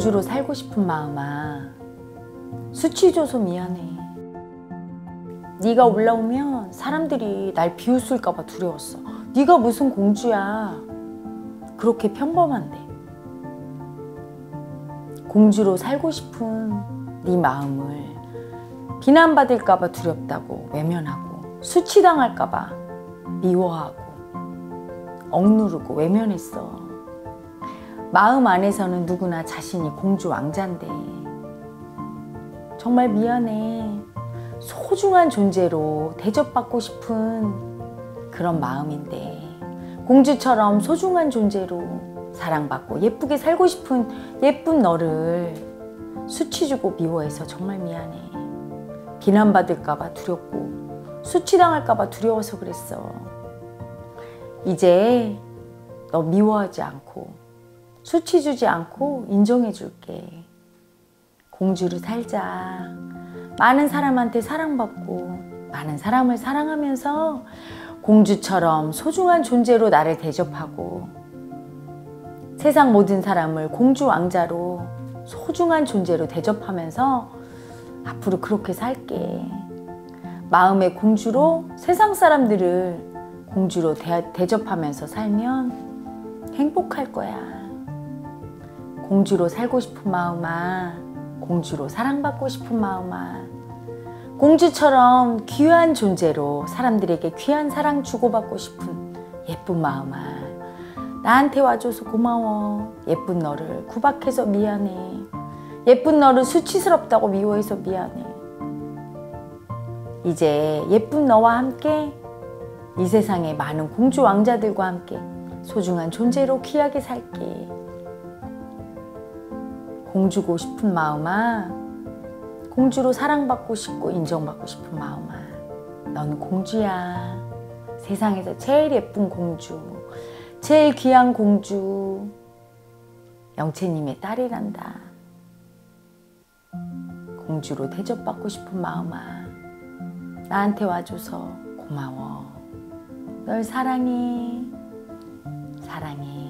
싶은 마음아. 수치 줘서 미안해. 네가 올라오면 사람들이 날 비웃을까 봐 두려웠어. 네가 무슨 공주야? 그렇게 평범한데. 공주로 살고 싶은 네 마음을 비난받을까 봐 두렵다고 외면하고 수치당할까 봐 미워하고 억누르고 외면했어 마음 안에서는 누구나 자신이 공주 왕자인데. 정말 미안해. 소중한 존재로 대접받고 싶은 그런 마음인데. 공주처럼 소중한 존재로 사랑받고 예쁘게 살고 싶은 예쁜 너를 수치 주고 미워해서 정말 미안해. 비난받을까봐 두렵고 수치당할까봐 두려워서 그랬어. 이제 너 미워하지 않고 수치 주지 않고 인정해 줄게. 공주로 살자. 많은 사람한테 사랑받고 많은 사람을 사랑하면서 공주처럼 소중한 존재로 나를 대접하고 세상 모든 사람을 공주 왕자로 소중한 존재로 대접하면서 앞으로 그렇게 살게. 마음의 공주로 세상 사람들을 공주로 대, 대접하면서 살면 행복할 거야. 공주로 살고 싶은 마음아, 공주로 사랑받고 싶은 마음아, 공주처럼 귀한 존재로 사람들에게 귀한 사랑 주고받고 싶은 예쁜 마음아, 나한테 와줘서 고마워. 예쁜 너를 구박해서 미안해. 예쁜 너를 수치스럽다고 미워해서 미안해. 이제 예쁜 너와 함께 이 세상의 많은 공주 왕자들과 함께 소중한 존재로 귀하게 살게. 공주고 싶은 마음아 공주로 사랑받고 싶고 인정받고 싶은 마음아. 넌 공주야. 세상에서 제일 예쁜 공주 제일 귀한 공주. 영채님의 딸이란다. 공주로 대접받고 싶은 마음아. 나한테 와줘서 고마워. 널 사랑해. 사랑해